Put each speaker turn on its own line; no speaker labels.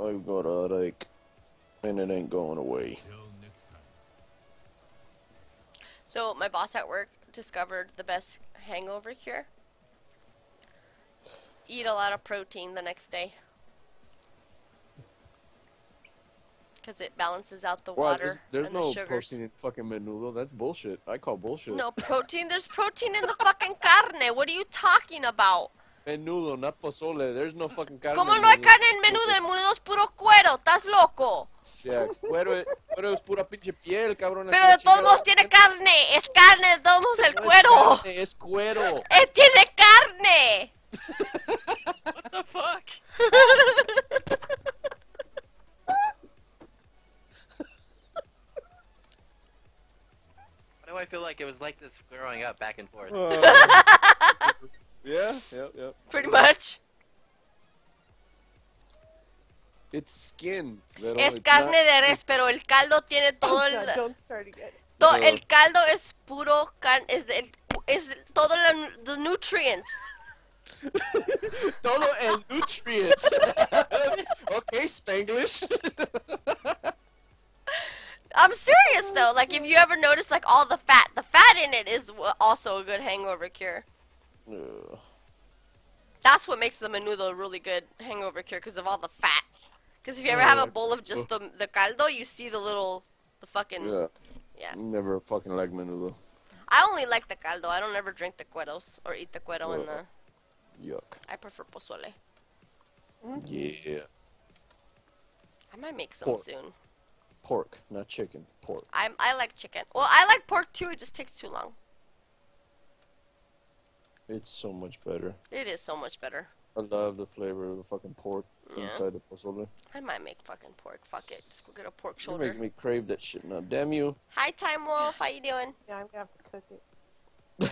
I've got a headache, and it ain't going away.
So my boss at work discovered the best hangover cure. Eat a lot of protein the next day. Because it balances out the
Wow,
water
there's, there's
and
no
the sugars.
protein in fucking menudo. That's bullshit. I call bullshit.
No protein. There's protein in the fucking carne. What are you talking about?
Menudo, not pozole. There's no fucking carne.
¿Cómo no hay carne en menudo? El menudo es puro cuero. ¿Estás loco?
Yeah, cuero, es- cuero es pura pinche piel, cabrón.
Pero de todos modos tiene carne. Es carne de todos modos el
No es
cuero.
carne, Es cuero.
¡Eh, tiene carne!
What the fuck? Why do I feel like it was like this growing up, back and forth?
Uh, It's skin. Pero
Es
it's
carne
not-
de res, pero el caldo tiene oh, todo
Oh,
el...
God, don't start again.
to-
No.
el caldo es puro carne, es, del- es todo la, the nutrients.
Todo el nutrients. okay, Spanglish.
I'm serious though. Like if you ever notice, like all the fat, the fat in it is also a good hangover cure.
Ugh.
That's what makes the menudo a really good hangover cure because of all the fat. Because if you ever have a bowl of just oh. the the caldo, you see the little, the fucking.
yeah.
Yeah.
Never fucking like menudo.
I only like the caldo. I don't ever drink the cueros or eat the cuero in the.
Uh, yuck.
I prefer pozole. Mm-hmm.
Yeah.
I might make some
Pork.
soon.
Pork, not chicken. Pork.
I'm, I like chicken. Well, I like pork too. It just takes too long.
It's so much better.
It is so much better.
I love the flavor of the fucking pork
Yeah.
inside the pozole.
I might make fucking pork. Fuck it. Just go get a pork shoulder.
You
shoulder.
make me crave that shit now. Damn you.
Hi, Time Wolf. How you doing?
Yeah, I'm gonna have to cook it.